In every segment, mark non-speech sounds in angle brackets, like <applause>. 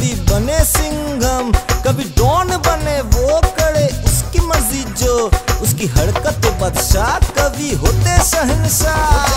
कभी बने सिंघम, कभी डॉन बने वो करे उसकी मर्ज़ी जो, उसकी हरकत बदशाह कभी होते शहनशाह।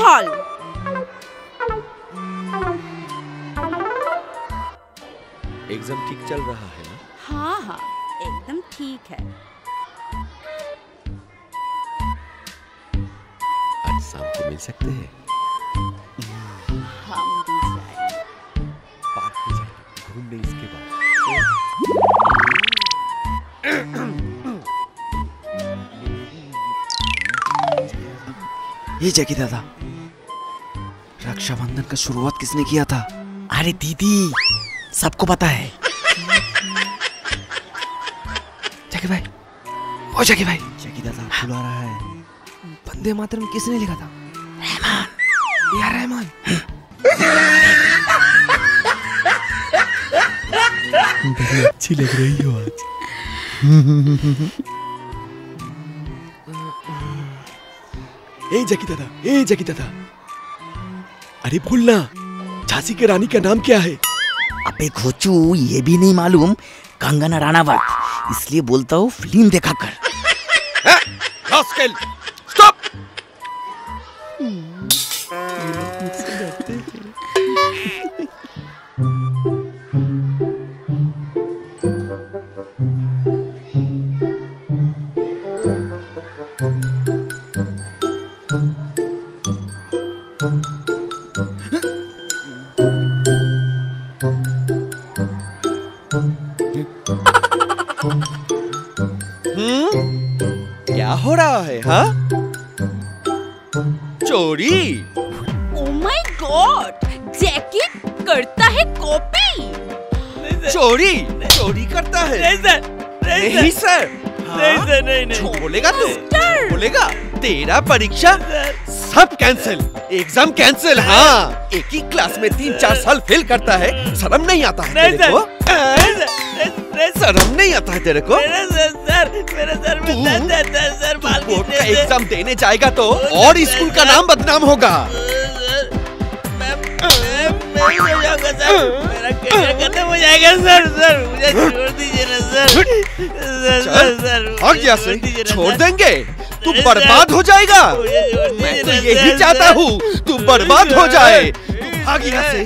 हॉल एग्ज़ाम ठीक चल रहा है ना? हाँ हाँ एकदम ठीक है। आज शाम को मिल सकते हैं? हम भी जाएँगे। पार्क में जाएँगे घूमने इसके बाद। ये जगी दादा। रक्षाबंधन का शुरुआत किसने किया था? अरे दीदी सबको पता है। जगी भाई ओ जगी भाई। जगी दादा आ रहा है। बंदे मातरम किसने लिखा था? रहमान। यार रहमान। अच्छी लग रही हो आज। ए जकी दादा ए जकी दादा। अरे भूलना झांसी के रानी का नाम क्या है? अबे घोचू ये भी नहीं मालूम। कंगना राणावत। इसलिए बोलता हूँ फ़िल्म देखा कर स्टॉप हम्म? क्या हो रहा है हाँ? चोरी। ओ माय गॉड जैकेट करता है कॉपी। चोरी चोरी करता है। नहीं सर नहीं नहीं सर। नहीं हाँ? सर नहीं नहीं। बोलेगा तू बोलेगा तेरा परीक्षा सब कैंसिल एग्ज़ाम कैंसिल हाँ। एक ही क्लास में तीन चार साल फेल करता है शर्म नहीं आता है नहीं सर। नहीं सर नहीं- नहीं शर्म नहीं आता है तेरे को मेरे सर सर मेरे सर में दर्द दर्द दर्द सर बाल बोर्ड का एग्ज़ाम देने जाएगा तो? और स्कूल का नाम बदनाम होगा। सर, मैं मैं मैं हो जाऊँगा सर। मेरा करियर खत्म हो जाएगा। सर सर मुझे छोड़। देंगे तू बर्बाद हो जाएगा मैं तो यही चाहता हूँ तू बर्बाद हो जाए। भाग यहाँ से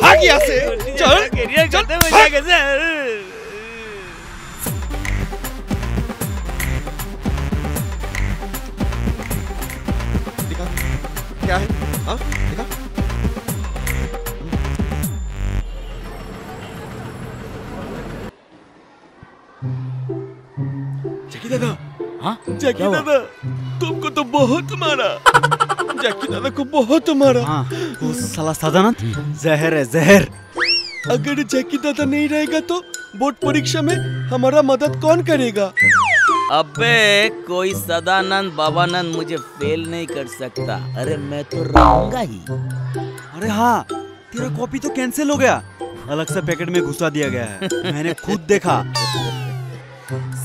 भाग यहाँ से चल चल, है? दिखा जैकी दादा। हाँ? जैकी दादा तुमको तो बहुत मारा। जैकी दादा को बहुत मारा। हाँ वो साला सदानंद जहर है जहर। अगर जैकी दादा नहीं रहेगा तो बोर्ड परीक्षा में हमारा मदद कौन करेगा? अबे कोई सदानंद बाबानंद मुझे फेल नहीं कर सकता। अरे मैं तो रहूँगा ही। अरे हाँ तेरा कॉपी तो कैंसिल हो गया। अलग से पैकेट में घुसा दिया गया है। मैंने खुद देखा।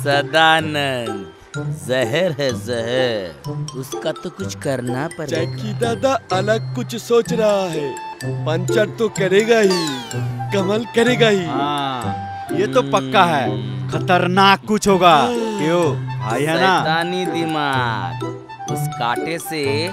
सदानंद जहर है जहर। उसका तो कुछ करना पड़ेगा। जैकी दादा अलग कुछ सोच रहा है। पंचर तो करेगा ही कमल करेगा ही। हाँ। ये तो पक्का है। खतरनाक कुछ होगा। क्यों? भाई है ना? शैतानी दिमाग। उस कांटे से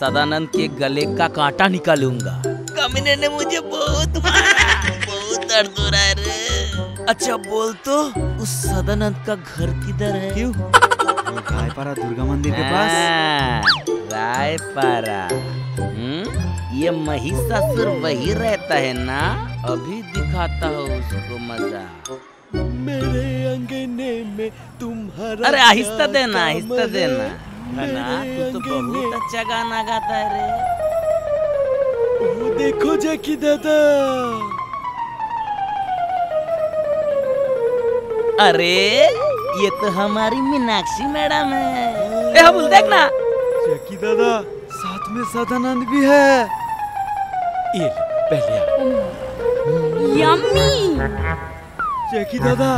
सदानंद के गले का कांटा निकालूँगा। कमीने ने मुझे बहुत बहुत दर्द हो रहा है रे। अच्छा बोल तो। उस सदानंद का घर किधर है? क्यों? रायपारा दुर्गा मंदिर के पास? हाँ, रायपारा। हम्म? ये महिषासुर वही रहता है ना? अभी दिखाता हो उसको मज़ा। मेरे अंगने में तुम्हारा अरे आहिस्ता देना आहिस्ता देना। है ना? तू तो बहुत अच्छा गाना गाता है रे। देखो जैकी दादा। अरे ये तो हमारी मीनाक्षी मैडम है। ए हम देखना जैकी दादा साथ में सदानंद भी है। पहले आ। यम्मी जैकी दादा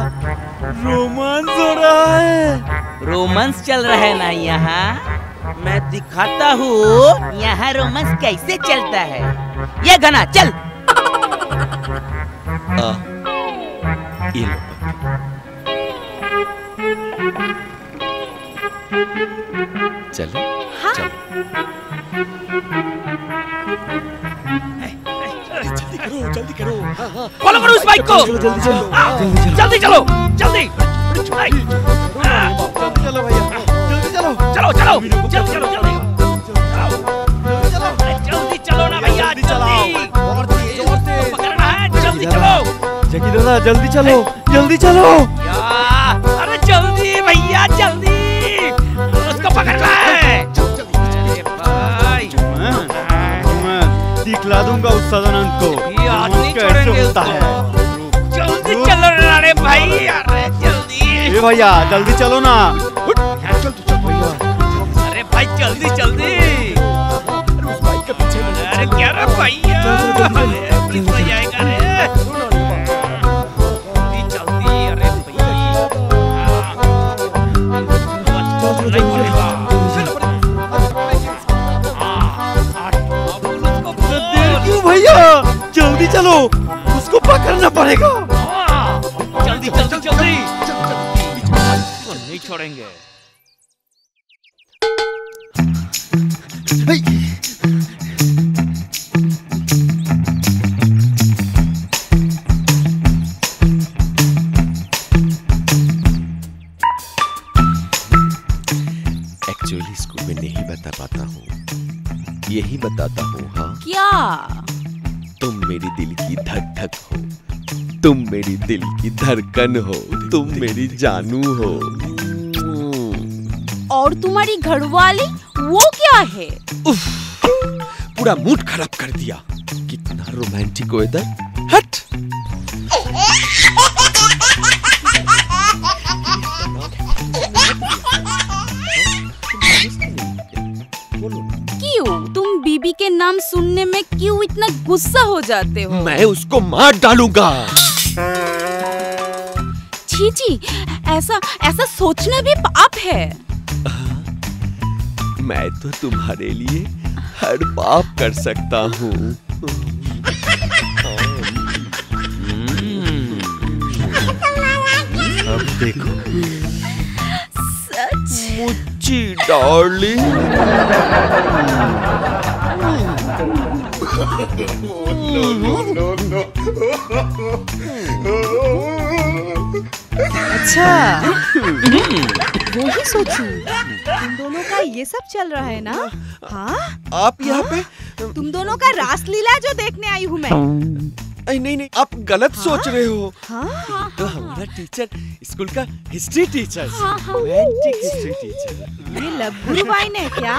रोमांस हो रहा है। रोमांस चल रहा है ना यहाँ? मैं दिखाता हूँ यहाँ रोमांस कैसे चलता है। ये गाना चल! आ, ये लो। चलो हाँ। चलो। जल्दी करो जल्दी करो। <laughs> हाँ हाँ। फॉलो करो उस बाइक को। जल्दी चलो हाँ, जल्दी चलो। जल्दी चलो जल्दी। आई, हाँ, जल्दी चलो भैया जल्दी चलो। चलो चलो। जल्दी चलो जल्दी। जल्दी चलो ना भैया जल्दी पकड़ना है जल्दी चलो। जैकी दादा जल्दी चलो। जल्दी चलो। उसको। है। जल्दी चलो अरे भाई अरे जल्दी। भैया जल्दी चलो ना। अरे भाई जल्दी जल्दी। अरे क्या रे जाएगा भैया? चल। नहीं पड़ेगा। जल्दी जल्दी जल्दी। नहीं छोड़ेंगे। तुम मेरी दिल की धड़कन हो तुम मेरी जानू हो। और तुम्हारी घरवाली वो क्या है? उफ, पूरा मूड खराब कर दिया। कितना रोमांटिक वेदर हट। क्यों? तुम बीबी के नाम सुनने में क्यों इतना गुस्सा हो जाते हो? मैं उसको मार डालूँगा। छी छी ऐसा ऐसा सोचना भी पाप है। मैं तो तुम्हारे लिए हर पाप कर सकता हूँ। अब देखो। सच? मुच्ची डार्लिंग। अच्छा। वही सोचू। तुम दोनों का ये सब चल रहा है ना? हाँ? आप यहाँ पे तुम दोनों का रासलीला जो देखने आई हूँ मैं। नहीं नहीं आप गलत हाँ? सोच रहे हो। हाँ हाँ? तो हमारा टीचर स्कूल का हिस्ट्री टीचर हाँ, हाँ। रोमांटिक हिस्ट्री टीचर ये लब्बू वाइन है क्या?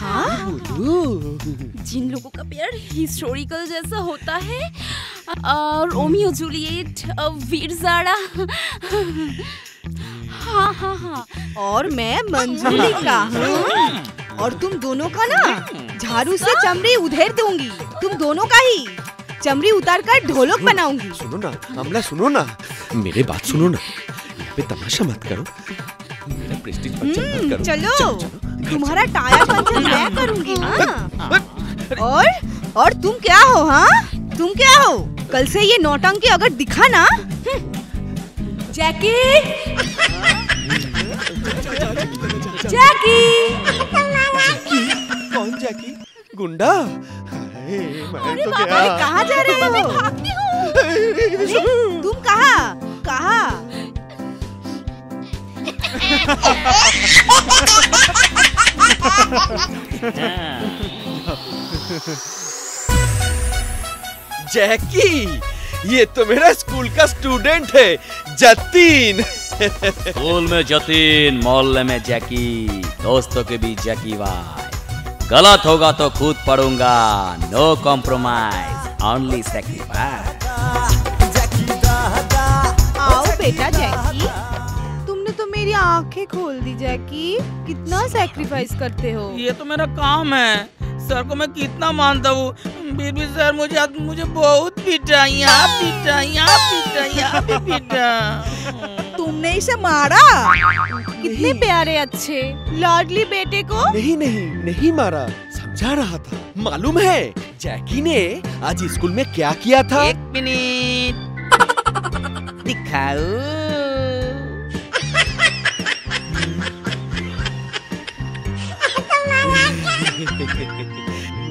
हाँ? जिन लोगों का प्यार हिस्टोरिकल जैसा होता है रोमियो जूलियट वीर जाड़ा। हाँ हाँ हाँ। और मैं मंजूली का हूँ। और तुम दोनों का ना झाड़ू से चमड़ी उधेर दूँगी। तुम दोनों का ही। चमड़ी उतार कर ढोलक बनाऊँगी। सुनो ना हमला सुनो ना। मेरे बात सुनो ना। यहाँ पे तमाशा मत करो। मेरे प्रेस्टीज बंद हम्म, करो। चलो। चलो, चलो, तुम्हारा टायर पंचर <laughs> मैं करूँगी हाँ। और और तुम क्या हो हाँ? तुम क्या हो? कल से ये नौटंकी अगर दिखा ना। जैकी। जैकी। कौन जैकी? गुंडा? हाय, मैं अरे तो बाबा गया। कहाँ जा रहे हो? भागती हूँ। तुम कहाँ? कहाँ? <laughs> <laughs> जैकी ये तो मेरा स्कूल का स्टूडेंट है जतीन। स्कूल में जतीन मोहल्ले में जैकी दोस्तों के बीच जैकी भाई गलत होगा तो खुद पढ़ूँगा नो कॉम्प्रोमाइज ओनली सेक्रीफाइस आओ बेटा जैकी। मेरी आँखें खोल दी जैकी। कितना सैक्रिफाइस करते हो। ये तो मेरा काम है। सर को मैं कितना मानता हूँ। फिर भी सर मुझे आज मुझे बहुत पीटा यहाँ पीटा यहाँ पीटा। यहाँ भी पीटा तुमने इसे मारा? कितने प्यारे अच्छे। लाडली बेटे को? नहीं नहीं नहीं मारा। समझा रहा था। मालूम है जैकी ने आज स्कूल में क्या किया था? एक मिनट। दिखाओ।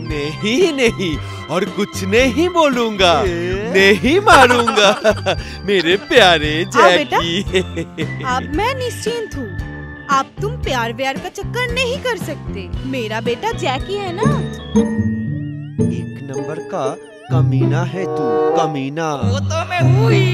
नहीं नहीं और कुछ नहीं बोलूँगा। नहीं मारूँगा। मेरे प्यारे जैकी। अब मैं निश्चिंत हूँ। आप तुम प्यार व्यार का चक्कर नहीं कर सकते। मेरा बेटा जैकी है ना? एक नंबर का कमीना है तू कमीना। वो तो मैं हुई